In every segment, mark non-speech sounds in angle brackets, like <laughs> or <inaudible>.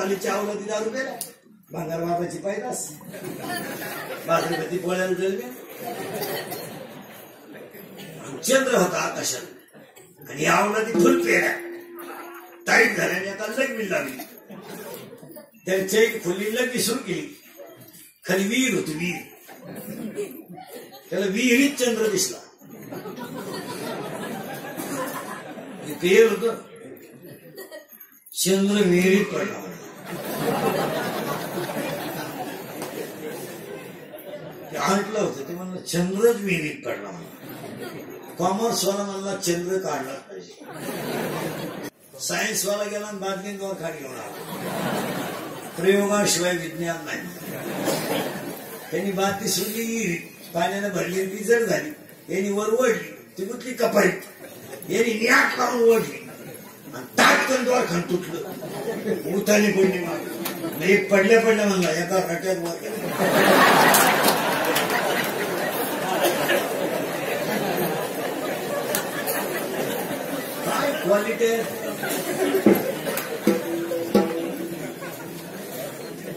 कॉलेजची आवलं ती दारू पेला भांगार बाबाची पायदास. बाजारपती पोळ्याला जळले चंद्र होता आकाशात. आणि आवला ती फुल पेऱ्या. टाईट झाल्याने आता लगवी लागली. त्यांच्या एक फुली लगवी सुरू केली. खाली वीर होती वीर. त्याला विहिरीत चंद्र दिसला. ते पेर होत चंद्र विहिरीत पडला. ऐकलं होतं ते म्हणलं चंद्रच विहिरीत पडला म्हणा कॉमर्सवाला म्हणला चंद्र काढला पाहिजे. सायन्सवाला गेला आणि बातमीद्वार खाली घेऊन आला. प्रयोगाशिवाय विज्ञान नाही. त्यांनी बातमी सुटली विहिरीत पाण्याने भरली आणि ती जड झाली. यांनी वर ओढली ती कुठली कपारीत यांनी नियाट लावून ओढली. आणि ताटकन द्वार खान तुटलं. उतानी पौर्णिमा. माग पडल्या पडल्या म्हणला एका रट्यात वर काय क्वालिटी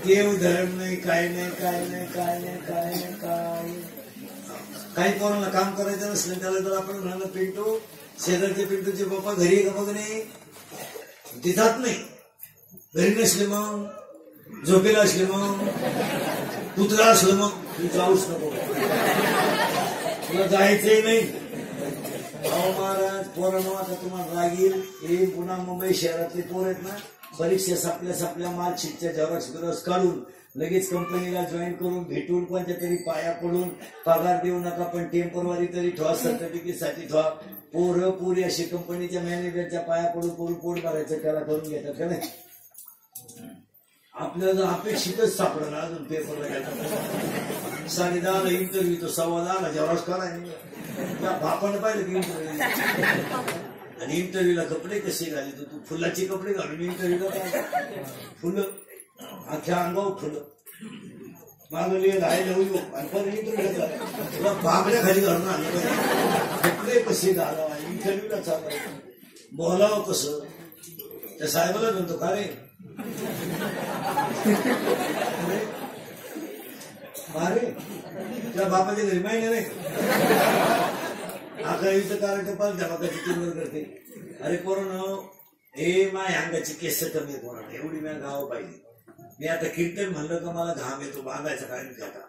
देव धर्म नाही काय नाही काय नाही काय नाही काय नाही काय काही कोणाला काम करायचं नसलं त्याला तर आपण म्हणलं पिंटू शेजारचे पिंटूचे बाप्पा घरी आहे का बघ नाही? तिथात नाही. घरी नसले मग झोपेला असले मग कुत्रा असलं मग तू जाऊच नको. तुला जायचंही नाही. भाऊ महाराज पोरांनो आता तुम्हाला लागेल हे पुन्हा मुंबई शहरातले पोर आहेत ना परीक्षा सापल्या सापल्या मार्कशीटच्या झेरॉक्स गरज काढून लगेच कंपनीला जॉईन करून भेटून कोणत्या तरी पाया पडून पगार देऊ नका पण टेम्परवारी तरी ठेवा सर्टिफिकेटसाठी ठेवा. पोरं पोरी अशी कंपनीच्या मॅनेजरच्या पाया पडून पडून पोट भरायचं त्याला करून घेतात का नाही? आपल्याला अपेक्षितच सापडला. अजून पेपरला गेला साडे दहाला इंटरव्ह्यू तो सव्वा दहाला जेव्हाच करायला त्या बापानं पाहिलं की इंटरव्ह्यू आणि इंटरव्ह्यूला कपडे कसे घाले? तर तू फुलाचे कपडे घालून इंटरव्ह्यूला फुलं. अख्ख्या अंगावर फुलं. मागले राहायला आणि पण इंटरव्ह्यूला तुला बागड्या खाली घालून आणलं कपडे कसे घालावा? इंटरव्ह्यूला चालवायचं. बोलावं कसं? त्या साहेबाला म्हणतो का रे? अरे त्या बापाच्या घरी माहिती नाही अकरावीचं कारण पाच त्या बापाची तीन करते. अरे कोरोना हे माय अंगाची केस कमी कोरोना एवढी मी गाव पाहिजे मी आता कीर्तन म्हणलं का मला घाम येतो बांगायचा काय नाही त्याला.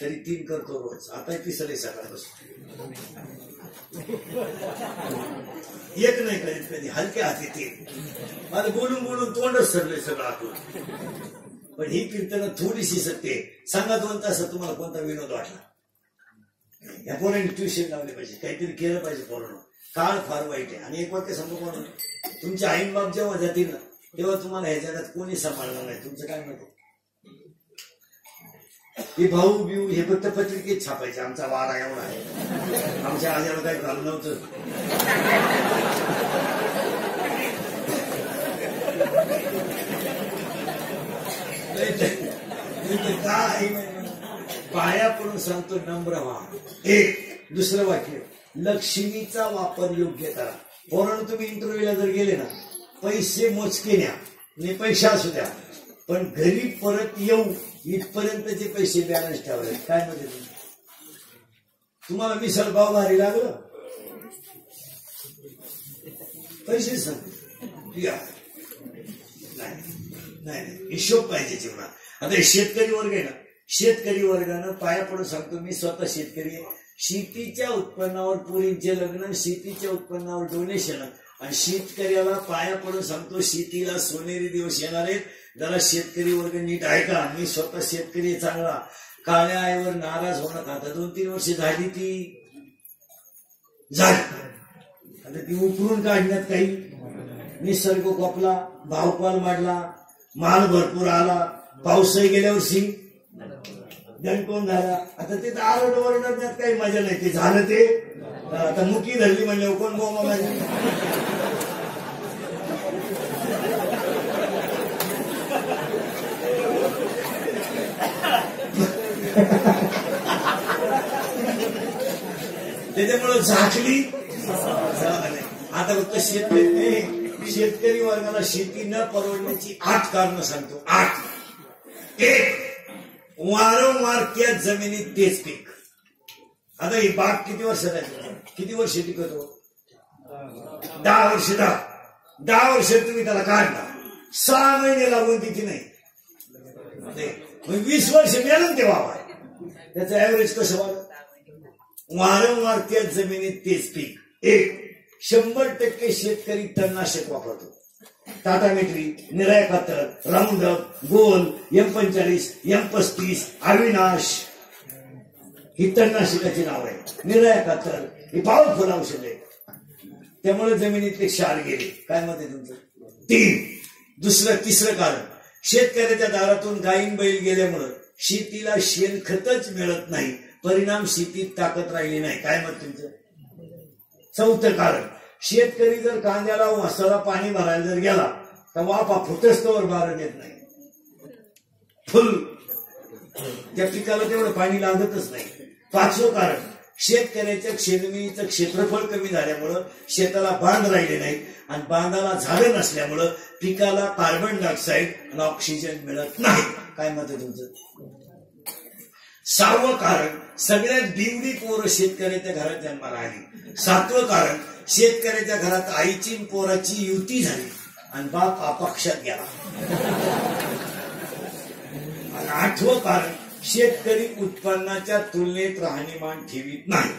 तरी तीन करतो रोज. आता तिसरे सकाळपासून <laughs> एक नाही करीत कधी हलक्या हाती तीन माझं बोलून बोलून तोंडच सरलंय सगळं आतून. पण ही कीर्तन थोडीशी सत्य सांगा दोन तास तुम्हाला कोणता विनोद वाटला? या पोरांनी ट्युशन लावले पाहिजे काहीतरी केलं पाहिजे पोरांना. काळ फार वाईट आहे. आणि एक वाक्य सांगू कोण तुमच्या आईन बाप जेव्हा जातील ना तेव्हा तुम्हाला ह्या जगात कोणी सांभाळणार नाही. तुमचं काय म्हणतो हे भाऊ बिऊ हे वृत्तपत्रिकेत छापायचे. आमचा वारा एवढा आहे. आमच्या आजाला काही घालून नव्हतं. काय? पाया पडून सांगतो नम्र व्हा. एक दुसरं वाक्य. लक्ष्मीचा वापर योग्य करा. पोरानं तुम्ही इंटरव्ह्यूला जर गेले ना पैसे मोजके न्या. आणि पैसे असू द्या. पण घरी परत येऊ. इथपर्यंतचे पैसे बॅलन्स ठेवायचे काय म्हणजे तुम्हाला मिसळ पाव भारी लागलं? पैसे सांग. या. नाही हिशोब पाहिजे जीवनात आता शेतकरी वर्ग आहे ना शेतकरी वर्गानं पाया पडून सांगतो मी स्वतः शेतकरी आहे. शेतीच्या उत्पन्नावर पुरींचे लग्न शेतीच्या उत्पन्नावर डोनेशन आणि शेतकऱ्याला पाया पडून सांगतो शेतीला सोनेरी दिवस येणार आहेत. जरा शेतकरी वर्ग नीट ऐका मी स्वतः शेतकरी चांगला. काळ्या आईवर नाराज होणार आता दोन तीन वर्ष झाली ती. झाली. आता ती उकरून काढण्यात काही निसर्ग कोपला भावपाल वाढला माल भरपूर आला. पाऊसही गेल्या वर्षी दणकोन झाला. आता ते तर आरड ओरडण्यात काही मजा नाही. ते झालं ते. आता मुकी धरली म्हणजे कोण बोमा माझी त्याच्यामुळं झाकली. आता फक्त शेतकरी नाही, शेतकरी वर्गाला शेती न परवडण्याची आठ कारण सांगतो. आठ. एक वारंवार त्याच जमिनीत तेच पीक. आता ही बाग किती वर्ष किती वर्ष शेती करतो? दहा वर्ष दहा. दहा वर्ष तुम्ही त्याला काढता. सहा महिने लागून तिथे नाही? वीस वर्ष मिळालं ते वावा त्याचं ऍव्हरेज कसं वारंवार त्याच जमिनीत तेच पीक. एक शंभर टक्के शेतकरी तणनाशक वापरतो. टाटा मेट्री निराय खातर राऊंड गोल एम पंचेचाळीस एम पस्तीस अविनाश. ही तणनाशकाची नाव आहे निराय खातर ही पावरफुल औषध आहे. त्यामुळे जमिनीतले क्षार गेले. काय मत आहे तुमचं? तीन. दुसरं तिसरं कारण. शेतकऱ्याच्या दारातून गायीन बैल गेल्यामुळं शेतीला शेणखतच मिळत नाही. परिणाम शेतीत ताकद राहिली नाही. काय मत तुमचं? चौथं कारण. शेतकरी जर कांद्याला वासाला पाणी भरायला जर गेला तर वापा फुटस्तवर बारण येत नाही. फुल. त्या पिकाला तेवढं पाणी लागतच नाही. पाचवं कारण. शेतकऱ्याच्या शेतजमिनीचं क्षेत्रफळ कमी झाल्यामुळं शेताला बांध राहिले नाही आणि बांधाला झाडं नसल्यामुळं पिकाला कार्बन डायऑक्साईड आणि ऑक्सिजन मिळत नाही काय मत आहे तुमचं? सहावं कारण सगळ्यात बिवडी पोरं शेतकऱ्याच्या घरात जन्माला आली. सातवं कारण शेतकऱ्याच्या घरात आईची पोराची युती झाली आणि बाप अपक्षात गेला. आणि आठवं कारण शेतकरी उत्पन्नाच्या तुलनेत राहणीमान ठेवीत नाही.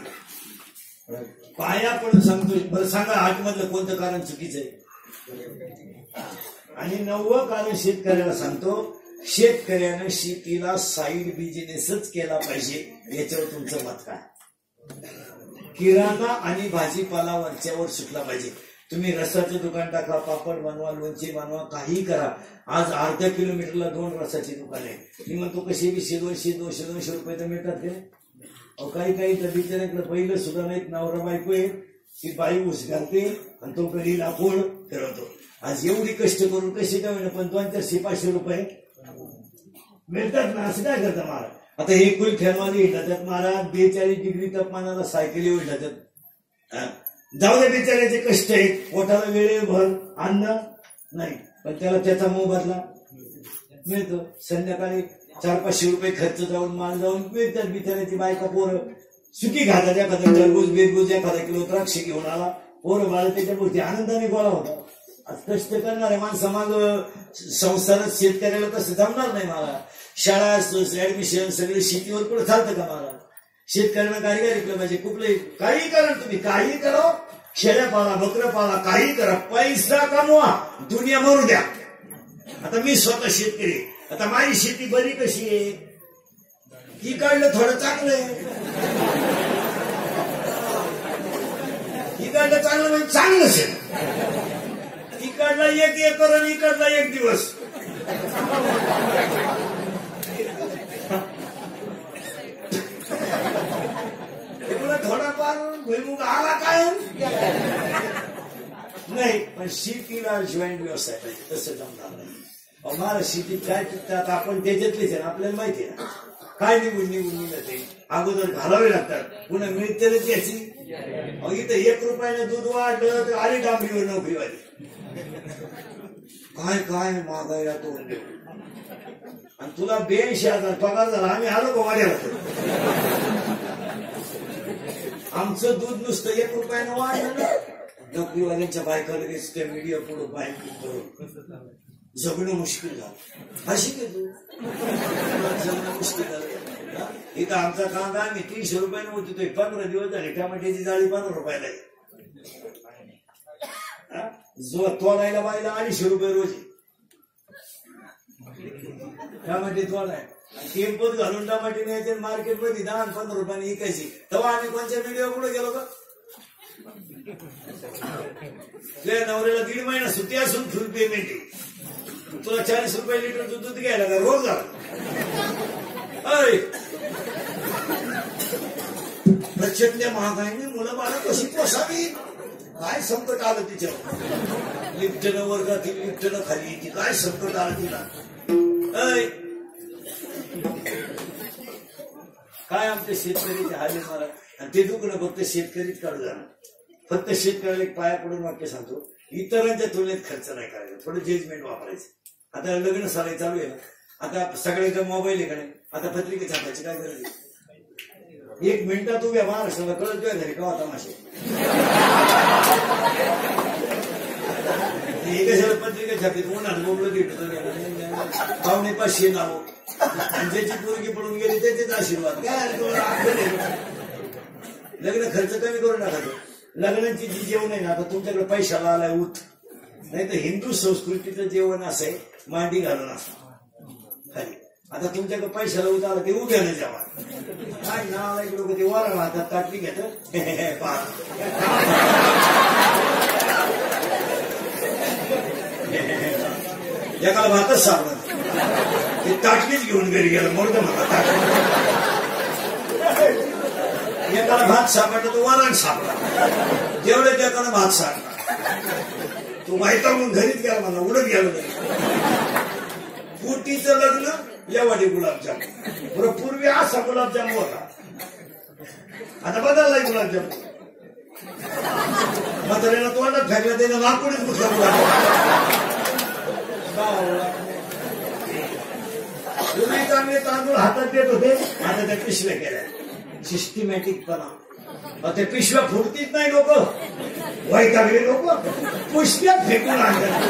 पाया पण सांगतो बरं सांगा आठमधलं कोणतं कारण चुकीचं आहे? आणि नववं कारण शेतकऱ्याला सांगतो शेतकऱ्यानं शेतीला साईड बिझनेसच केला पाहिजे याच्यावर तुमचं मत काय? किराणा आणि भाजीपाला वरच्यावर सुटला पाहिजे. तुम्ही रसाचं दुकान टाका पापड बनवा लोणचे बनवा काही करा. आज अर्ध्या किलोमीटरला दोन रसाची दुकान आहे. मी म्हणतो कसे बी दोनशे दोनशे दोनशे रुपये तर मिळतात ते अहो काही काही तर बिचाऱ्याकडे पहिलं सुद्धा नाही नवरा बायको आहे ती बाई ऊस घालते आणि तो कधी लाकूड फिरवतो. आज एवढी कष्ट करून कसे काय होईल पण दोन चारशे पाचशे रुपये मिळतात ना असं काय करता महाराज आता हे कुल फॅनवाले हिंडतात महाराज बेचाळीस डिग्री तापमानाला सायकली हिंडतात जाऊ दे बिचाऱ्याचे कष्ट आहेत. पोटाला वेळेभर अन्न नाही. पण त्याला त्याचा मोबदला मिळतो. संध्याकाळी चार पाचशे रुपये खर्च जाऊन माल जाऊन मिळतात बिचाऱ्याची बायका पोरं. सुकी घातात एखादा टरबूज बेरबूज एखादा किलो द्राक्ष घेऊन आला. पोरं बाळ त्याच्यापुरती आनंदाने गोळा होता आज कष्ट करणारे माणसं माग संसारात शेतकऱ्याला तसं जमणार नाही मला. शाळा ऍडमिशन सगळे शेतीवर पुढे चालतं का मला? शेतकऱ्यांना काही काय विकलं पाहिजे. कुठले काही करा तुम्ही काही करा हो. शेळ्या पाला बकरं पाला काही करा. पैसा कमवा दुनिया मरू द्या. आता मी स्वतः शेतकरी आता माझी शेती बरी कशी आहे? इकडलं काढलं थोडं चांगलं आहे. काढलं चांगलं म्हणजे चांगलंच आहे. इकडला एक एकर आणि इकडला एक दिवस एवढा मारून भुईमुग आला कायम नाही पण शेतीला जॉईंट व्यवसाय पाहिजे तसं जमणार नाही मला शेतीत काय त्यात आपण त्याच्यातलीच आहे आपल्याला माहिती आहे काय निघून निघून निघत अगोदर घालावे लागतात. पुन्हा मिळते त्याची मग इथं एक रुपयाने दूध वाढलं तर आली डांबरीवर नोकरी वाली काय काय मागायला तो आणि तुला बेऐंशी हजार पगार झाला आम्ही आलो का वाड्याला? आमचं दूध नुसतं एक रुपयानं वाढलं ना. नोकरीवाल्यांच्या बायका लगेच त्या मीडिया पुढे बाईक जगणं मुश्किल झालं. अशी तू जगणं मुश्किल झालं. इथं आमचा कांदा आम्ही तीनशे रुपयानं होतो पंधरा दिवस झाले टमाट्याची जाळी पंधरा रुपयाला आहे. जो तोडायला बायला अडीचशे रुपये रोज. आहे. टमाटे तोडायला. टेम्पोत घालून टमाटे न्यायचे मार्केटमध्ये दहा आणि पंधरा रुपयाने विकायची. तेव्हा आम्ही कोणत्या व्हिडिओ पुढे गेलो का नवऱ्याला दीड महिना सुट्टी असून फुल पेमेंट आहे. तुला चाळीस रुपये लिटर दूध दूध घ्यायला का? रोज अरे अय. प्रचंड महागाईने मुलं बाळा कशी पोसावी? काय संकट आलं तिच्यावर? लिफ्टनं वर्गातील लिफ्टनं खाली येते काय संकट आलं तिला? अय. काय आमच्या शेतकरीचे हाले मारा? आणि ते दुखणं फक्त शेतकरीच काढू जाणार. फक्त शेतकऱ्याला एक पाया पडून वाक्य सांगतो इतरांच्या तुलनेत खर्च नाही करायचा. थोडं जजमेंट वापरायचं. आता लग्न सराई चालू आहे ना? आता सगळ्यांचा मोबाईल आहे आता पत्रिका छापायची काय गरज आहे? एक मिनिटात उभ्या महाराष्ट्राला कळत तुझ्या घरी का तमाशे? हे कशाला पत्रिका छापीत? उन्हात बोबलं भेटत पावणे पाचशे नावं. ज्याची पोरगी पडून गेली त्याचेच आशीर्वाद. काय लग्न खर्च कमी करू नका लग्नाची जी जेवण आहे ना आता तुमच्याकडे पैशाला आलाय उत नाही तर हिंदू संस्कृतीचं जेवण असं आहे मांडी घालून असं खाली. आता तुमच्याकडे पैशाला उत आला ते उभ्यानं जेवण. काय नाव लोक? ते वरण हातात ताटली घेत <laughs> <laughs> एकाला भातच सापडत ते ताटलीच घेऊन घरी गेलं मोठं मला ताटली एकाला भात सापडला तो वरण सापडला. जेवढे त्याला भात सापडला. तो माहिती घरीच गेला मला उडत गेलो नाही पुटीचं लग्न यावाडी गुलाबजाम बरं पूर्वी असा गुलाबजाम होता. आता बदललाय गुलाबजाम म्हाताऱ्याला तोंडात फेकला त्याने नागपुडीत घुसला गुलाबजाम पूर्वी चांगले तांदूळ हातात देत होते. आता त्या पिशव्या केल्या. सिस्टमॅटिकपणा ते पिशव्या फुटतीच नाही लोक. वैतागले लोक? पुष्प्या फेकून आणतात.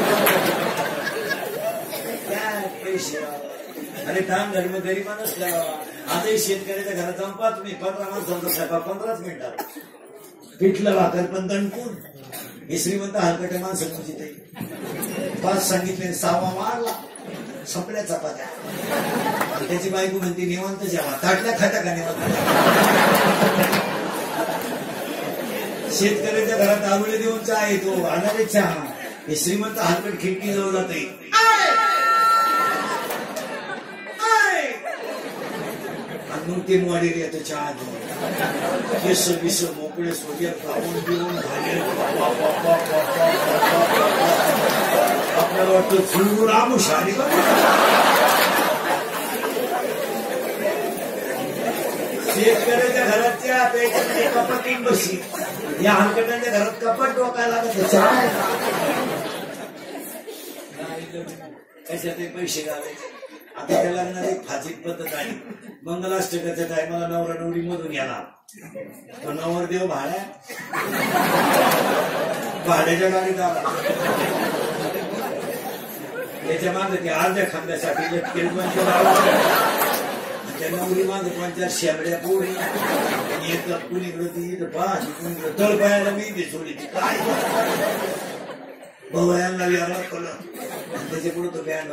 काय पैसे अरे धान धर्म गरीबानच लावा आजही शेतकऱ्याच्या घरात जाऊन पाच मी पंधरा माणसांचा स्वयंपाक पंधराच मिनिटात. पिठलं भाकर पण दणकून. हे श्रीमंत हरकट्या माणसं तुमची ते पाच सांगितले सहावा मारला. संपल्या चपात्या. त्याची बायको म्हणते निवांत जेवा. ताटल्या खाता का निवांत शेतकऱ्याच्या घरात आबुले देऊन चहा येतो अनारे चहा. हे श्रीमंत हलकट खिडकी जवळ जात मग ते मॉडेल येतं चहा घेऊन. केस बिस मोकळे सोडिया कापून देऊन झाले आपल्याला वाटतं चुळून आमू शाली शेतकऱ्याच्या घरातल्या त्याच्यामध्ये कपाट येऊन बशी या हलकटांच्या घरात कपाट डोकायला लागत चहा कशाचे पैसे घालायचे आता त्या लग्नात एक फाजीत पद्धत आहे मंगलाष्टकाच्या टायमाला नवरा नवरी मधून येणार तो नवर देव भाड्या. भाड्याच्या गाडीत आला. त्याच्यामागे ते अर्ध्या खांद्यासाठी लटकेल म्हणजे त्या नवरी मागे शेबड्या पोरी. येतात कुणीकडे ती पाच कुणीकडे तळ पायाला मी ते सोडी ती काय? भवयांना याला कळलं त्याच्या पुढे तो बँड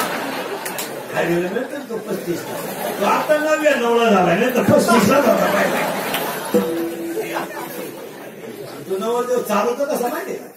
खालीला मिळतो तो पस्तीस तो आता नव्या नवला झाला नाही तर पस्तीसला झाला पाहिजे तो नवरदेव चालवतो कसा माहिती का?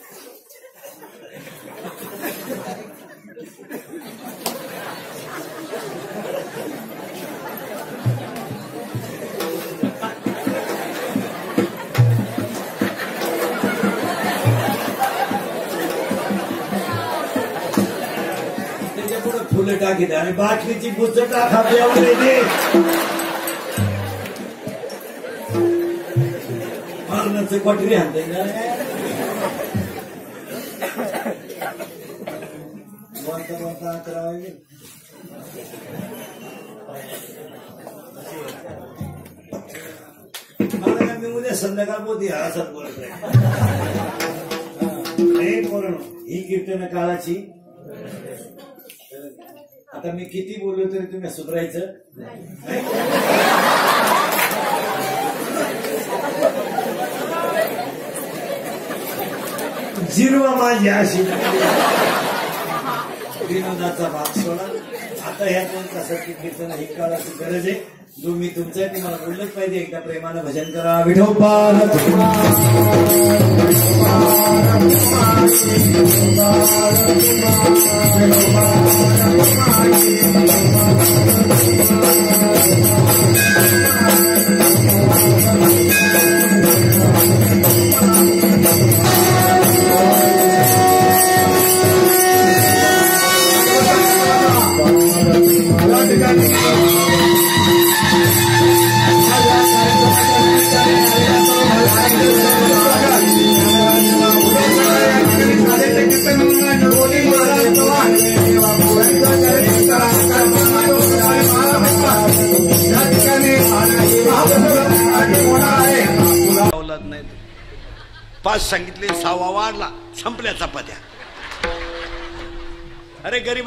टाकीत आणि बाटलीची बुच्च टाका एवढे दे। मरणाचं पटरी आणते बोलता बोलता मला काय मी उद्या संध्याकाळ पोती असं बोलत ही आता मी किती बोललो तरी तुम्ही सुधरायचं जिरवा माझी अशी विनोदाचा भाग सोडा आता ह्या दोन तासाची कीर्तन ही काळाची गरज आहे जो मी तुमच्या तुम्हाला बोललंच पाहिजे एकदा प्रेमानं भजन करा विठोबाल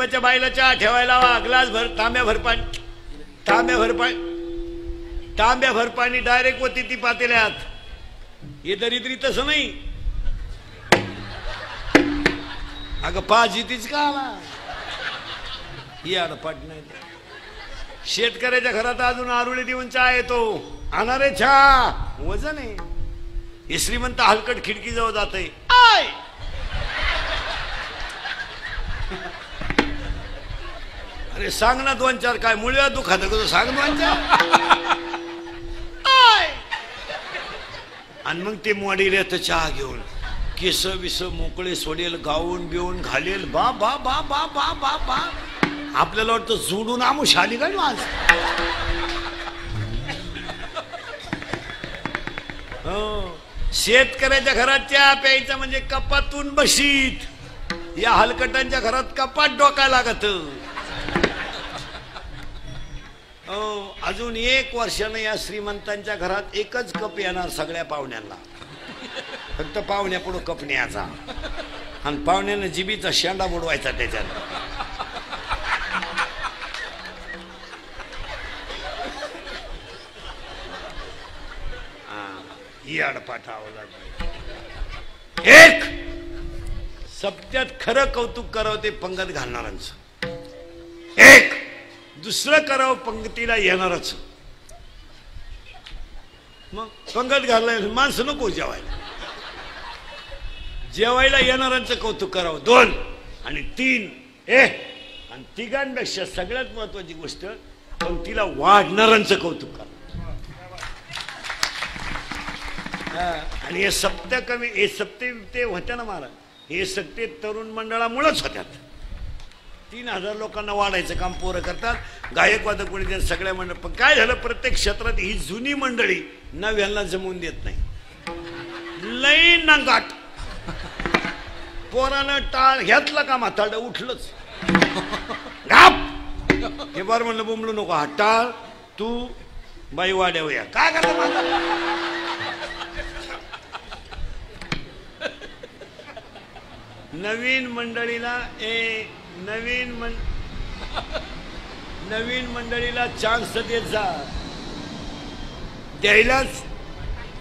अरे बाईला चहा ठेवायला वा ग्लास भर तांब्या भर पाणी. तांब्या भर पाणी. तांब्या भर पाणी डायरेक्ट होती ती पातेल्यात हे दरिद्री तसं नाही. अगं पाच तीच का आला? ही आडपाट नाही. शेतकऱ्याच्या घरात अजून आरुळे देऊन चहा येतो. अनारे चहा. वजन आहे. हे श्रीमंत हलकट खिडकी जवळ जात आय! अरे सांग ना दोन चार काय मुळव्या तू खात का सांग दोन चार. आणि मग ते मॉडेल येतं चहा घेऊन केस विस मोकळे सोडेल गाऊन बिवून घालेल बा बा बा बा बा बा बा. आपल्याला वाटतं जोडून आमुष आली काय आज? हो. शेतकऱ्याच्या घरात चहा प्यायचा म्हणजे कपातून बशीत. या हलकटांच्या घरात कपात डोकाय लागत. अजून एक वर्षानं या श्रीमंतांच्या घरात एकच कप येणार सगळ्या पाहुण्यांना. फक्त पाहुण्या पुढं कप न्यायचा. आणि पाहुण्यानं जिबीचा शेंडा बुडवायचा त्याच्यात. ही लागलं. एक! सत्यात खरं कौतुक करावं ते पंगत घालणारांचं दुसरं करावं पंगतीला येणारच. मग पंगत घालायला माणसं नको जेवायला. जेवायला येणाऱ्यांचं कौतुक करावं दोन. आणि तीन ए आणि तिघांपेक्षा सगळ्यात महत्वाची गोष्ट पंक्तीला वाढणाऱ्यांचं कौतुक करा. हा, आणि हे सप्त कमी हे सप्ते ते होत्या ना महाराज. हे सत्ते तरुण मंडळामुळेच होत्यात. तीन हजार लोकांना वाढायचं काम पोरं करतात. गायकवाद कोणी सगळ्या मंडळ. पण काय झालं प्रत्येक क्षेत्रात ही जुनी मंडळी नव्यांना जमवून देत नाही. लई नांगाट. पोरानं टाळ घेतला का म्हातारड उठलंच. गाप हे बार म्हणलं बोंबलू नको. हा टाळ तू बाई वाड्यावया काय करता नवीन मंडळीला ए नवीन मन नवीन मंडळीला चान्स देत जा. द्यायलाच.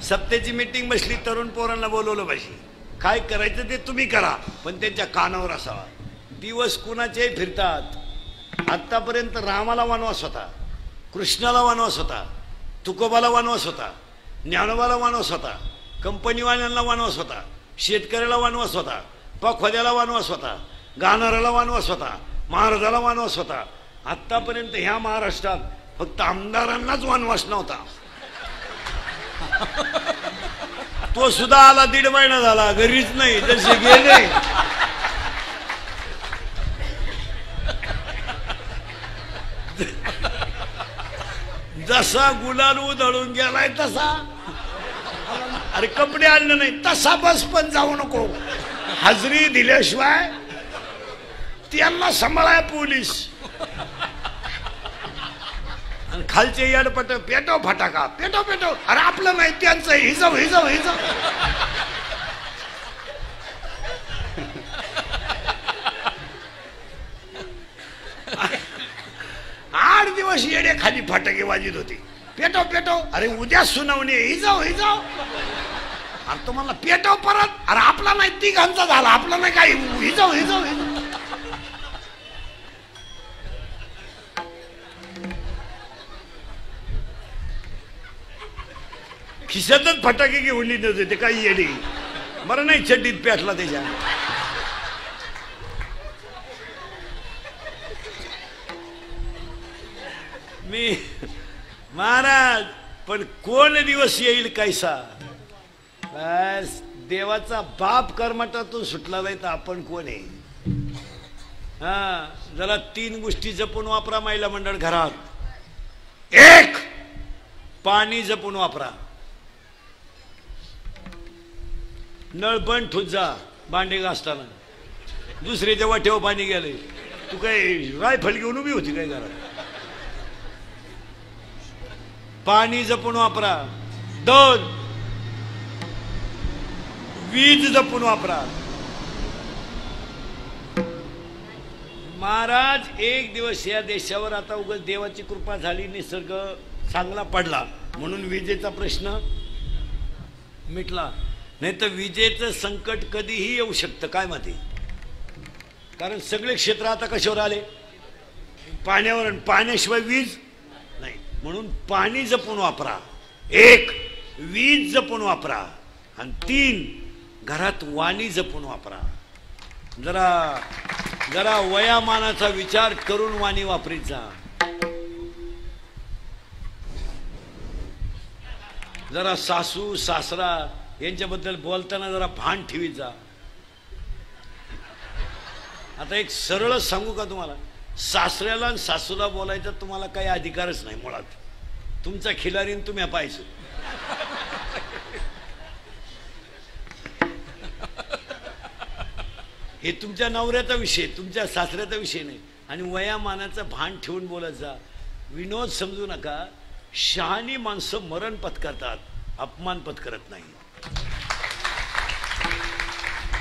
सप्तेची मीटिंग बसली तरुण पोरांना बोलवलं पाहिजे. काय करायचं ते तुम्ही करा पण त्यांच्या कानावर असावा. दिवस कुणाचे फिरतात. आत्तापर्यंत रामाला वनवास होता कृष्णाला वनवास होता तुकोबाला वनवास होता ज्ञानोबाला वनवास होता कंपनीवाल्यांना वनवास होता शेतकऱ्याला वनवास होता पखोद्याला वनवास होता गाणाऱ्याला वनवास होता महाराजाला वनवास होता. आत्तापर्यंत ह्या महाराष्ट्रात फक्त आमदारांनाच वनवास नव्हता. तो सुद्धा आला दीड महिना झाला घरीच नाही जसे गेले. जसा गुलाल उधळून गेलाय तसा. अरे कपडे आणले नाही तसा बस पण जाऊ नको. हजरी दिल्याशिवाय त्यांना सांभाळाय पोलीस. आणि खालचे याडपट पेटो फटाका पेटो पेटो. अरे आपलं नाही त्यांचं हिजव हिजव हिजव. दिवस येडे खाली फटाके वाजित होते. पेटो पेटो. अरे उद्या सुनावणी हिजव हिजव. अरे तुम्हाला पेटव परत. अरे आपला नाही तिघांचा झाला. आपला नाही काय हिजव हिजव हिजव. खिशातच फटाके घेऊन नव्हते ते काही येडे. बरं नाही चड्डीत पेटला त्याच्या. मी महाराज पण कोण दिवस येईल कैसा? बस देवाचा बाप कर्मटातून सुटला नाही तर आपण कोण आहे? हा जरा तीन गोष्टी जपून वापरा महिला मंडळ घरात. एक पाणी जपून वापरा. नळ बंद ठुत जा भांडे घासताना. दुसऱ्याच्या वाट्यावर पाणी गेले तू काय रायफल घेऊन उभी होती काय घरात? पाणी जपून वापरा. दोन. वीज जपून वापरा. महाराज एक दिवस या देशावर आता उगाच देवाची कृपा झाली निसर्ग चांगला पडला. म्हणून विजेचा प्रश्न मिटला. नाही तर विजेचं संकट कधीही येऊ शकतं काय माहिती? कारण सगळे क्षेत्र आता कशावर आले? पाण्यावर आणि पाण्याशिवाय वीज नाही. म्हणून पाणी जपून वापरा. एक वीज जपून वापरा. आणि तीन घरात वाणी जपून वापरा. जरा जरा वयामानाचा विचार करून वाणी वापरीत जा. जरा सासू सासरा यांच्याबद्दल बोलताना जरा भान ठेवीत जा. आता एक सरळ सांगू का तुम्हाला? सासऱ्याला आणि सासूला बोलायचा तुम्हाला काही अधिकारच नाही मुळात. तुमचा खिलारीन तुम्ही पाहिजे हे तुमच्या नवऱ्याचा विषय तुमच्या सासऱ्याचा विषय नाही. आणि वयामानाचं भान ठेवून बोलत जा. विनोद समजू नका. शहाणी माणसं मरण पत्करतात अपमान पत्करत नाही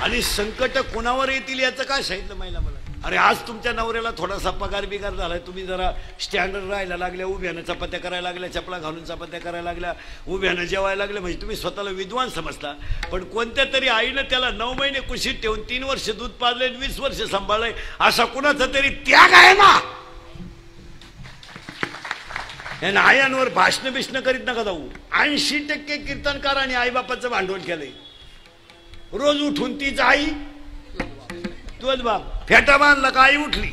आणि संकट कोणावर येतील याचं काय सांगितलं महिला मला? अरे आज तुमच्या नवऱ्याला थोडासा पगार बिगार झालाय. तुम्ही जरा स्टँडर्ड राहायला लागल्या उभ्यानं चपात्या करायला लागल्या चपला घालून चपात्या करायला लागल्या उभ्यानं जेवायला लागल्या. म्हणजे तुम्ही स्वतःला विद्वान समजता. पण कोणत्या तरी आईनं त्याला नऊ महिने कुशीत ठेवून तीन वर्ष दूध पाजले वीस वर्ष सांभाळलंय असा कुणाचा तरी त्याग आहे ना? या आयांवर भाषण बिष्ण करीत नका जाऊ. ऐंशी टक्के कीर्तनकार आणि आईबापाचं भांडवल केलंय. रोज उठून तीच आई तोच बाप फेटा बांधला का आई उठली?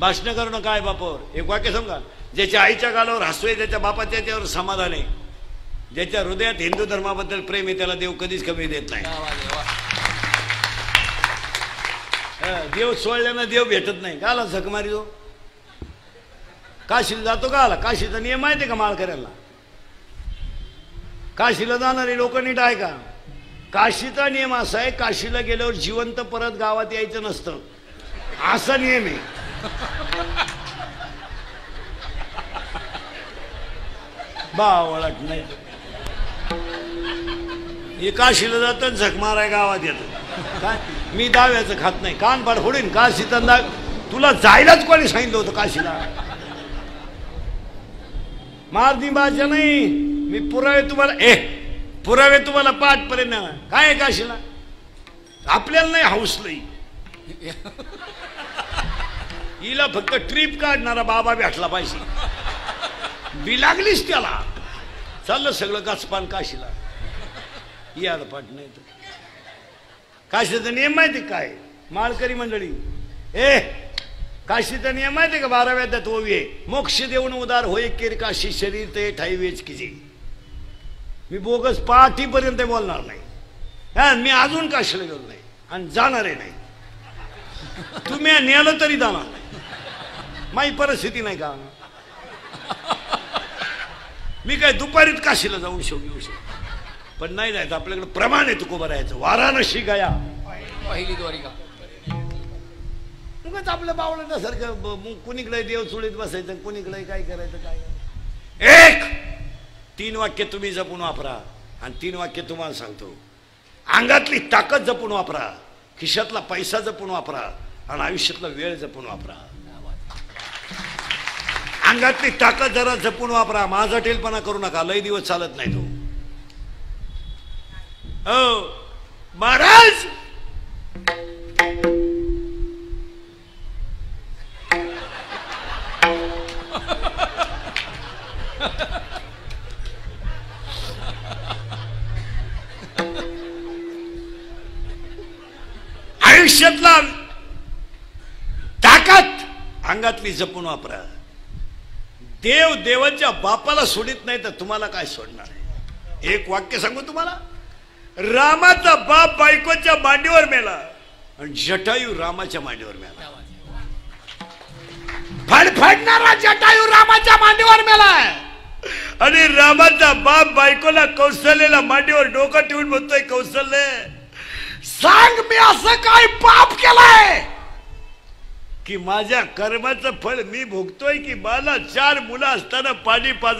भाषण करणं काय बापावर? एक वाक्य समजा. ज्याच्या आईच्या गालावर हसू आहे त्याच्या बापाच्या त्याच्यावर समाधान आहे. ज्याच्या हृदयात हिंदू धर्माबद्दल प्रेम आहे त्याला देव कधीच कमी देत नाही. देव सोडल्यानं देव भेटत नाही. काला झक मारी काशीला जातो का आला काशीचा नियम माहिती आहे का माळ काशीला जाणारे लोक नीट आहे का? काशीचा नियम असा आहे काशीला गेल्यावर जिवंत परत गावात यायचं नसतं. असा नियम आहे. बावळट नाही. हे काशीला जातं झक माराय गावात येतं. काय? मी दाव्याचं खात नाही. कान पाड फोडीन. काशीचा दाव तुला जायलाच कोणी सांगितलं होतं काशीला? मारदी बाच्या नाही. मी पुरावे तुम्हाला ए पुरावे तुम्हाला पाठ पर्यंत काय आहे काशीला? आपल्याला नाही हौसलंय हिला फक्त ट्रिप काढणारा बाबा भेटला पाहिजे. बी लागलीच त्याला. चाललं सगळं गचपान काशीला. याला पाठ नाही तर. काशीचा नियम माहिती काय? माळकरी मंडळी. ए काशीचा नियम माहिती का? बाराव्या त्यात ओवी मोक्ष देऊन उदार होय केर काशी शरीर ते ठाई वेच किजे मी बोगस पाठीपर्यंत बोलणार नाही. हा मी अजून काशीला गेलो नाही. आणि जाणारही नाही. तुम्ही नेलं तरी जाणार नाही. माझी परिस्थिती नाही का? मी काय दुपारीत काशीला जाऊन शेव येऊ शकतो पण नाही जायचं. आपल्याकडे प्रमाण आहे तुकोबा राहायचं वाराणसी गया. पहिली द्वारिका. उगाच आपलं बावलं ब- मग कुणीकडे देव चुळीत बसायचं कुणीकडे काय करायचं काय एक! तीन वाक्य तुम्ही जपून वापरा आणि तीन वाक्य तुम्हाला सांगतो. अंगातली ताकद जपून वापरा खिशातला पैसा जपून वापरा आणि आयुष्यातला वेळ जपून वापरा. अंगातली ताकद जरा जपून वापरा माझा टेलपणा करू नका लय दिवस चालत नाही तो. हो. महाराज! <laughs> आयुष्यातला ताकद अंगातली जपून वापरा. देव देवाच्या बापाला सोडित नाही तर तुम्हाला काय सोडणार आहे? एक वाक्य सांगू तुम्हाला? रामाचा बाप बायकोच्या मांडीवर मेला आणि जटायू रामाच्या मांडीवर मेला. फडफडणारा जटायू रामाच्या मांडीवर मेला आणि रामाचा बाप बायकोला कौशल्याला मांडीवर डोकं ठेवून म्हणतोय कौशल्य सांग मी असं काय पाप केलंय? की माझ्या कर्माचं फळ मी भोगतोय की मला चार मुलं असताना पाणी पाज